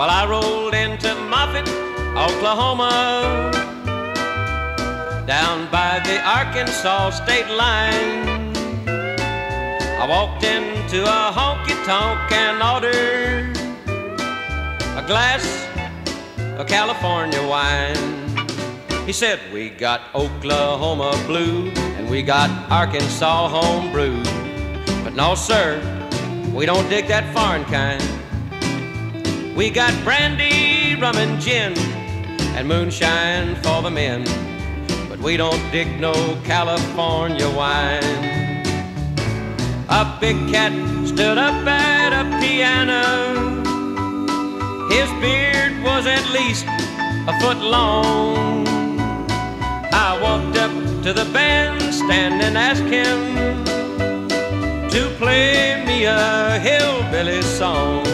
Well, I rolled into Moffett, Oklahoma, down by the Arkansas state line. I walked into a honky tonk and ordered a glass of California wine. He said, We got Oklahoma blue and we got Arkansas home brew. But no, sir, we don't dig that foreign kind. We got brandy, rum, and gin, and moonshine for the men. But we don't dig no California wine. A big cat stood up at a piano. His beard was at least a foot long. I walked up to the bandstand and asked him to play me a hillbilly song.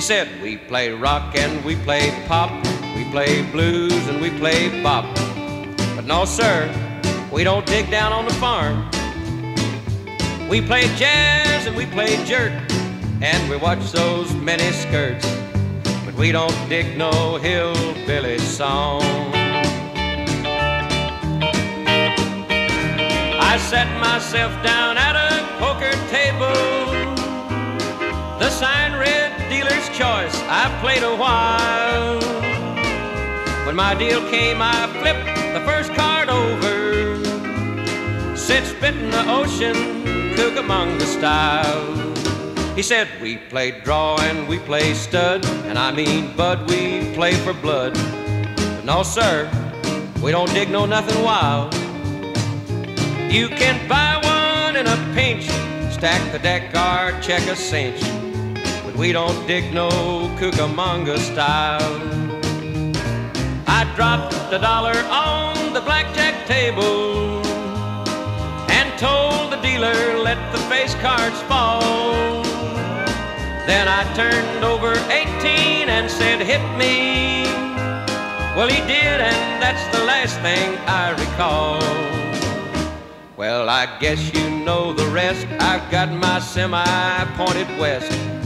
He said, We play rock and we play pop, we play blues and we play bop. But no, sir, we don't dig down on the farm. We play jazz and we play jerk, and we watch those many skirts. But we don't dig no hillbilly song. I sat myself down at a poker table. The sign dealer's choice. I played a while. When my deal came, I flipped the first card over. Spit in the ocean, Cucamonga style. He said we play draw and we play stud, and I mean bud, we play for blood. But no, sir, we don't dig no nothing wild. You can buy one in a pinch, stack the deck or check a cinch. But we don't dig no Cucamonga style. I dropped a dollar on the blackjack table and told the dealer, let the face cards fall. Then I turned over 18 and said, hit me. Well, he did, and that's the last thing I recall. Well, I guess you know the rest. I've got my semi pointed west.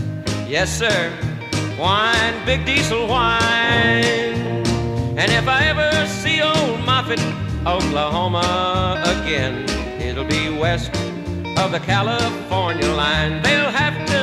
Yes, sir. Whine, big diesel whine. And if I ever see old Moffett, Oklahoma again, it'll be west of the California line. They'll have to